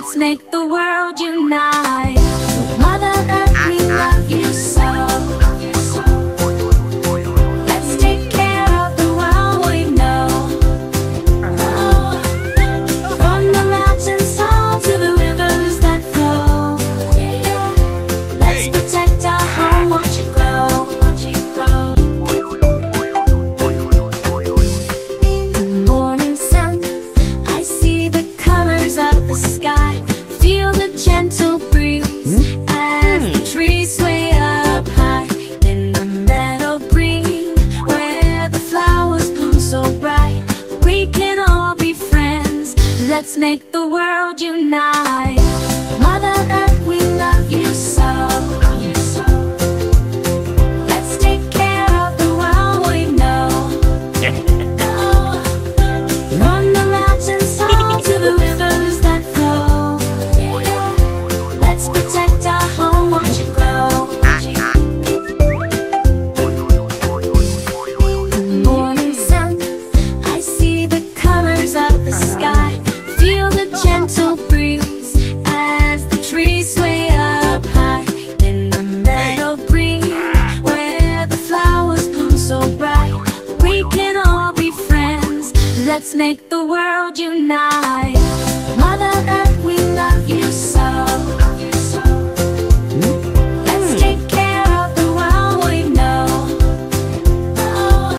Let's make the world unite. gentle breeze mm. as the hmm. trees sway up high in the meadow green where the flowers bloom so bright. We can all be friends. Let's make the world unite. Let's make the world unite.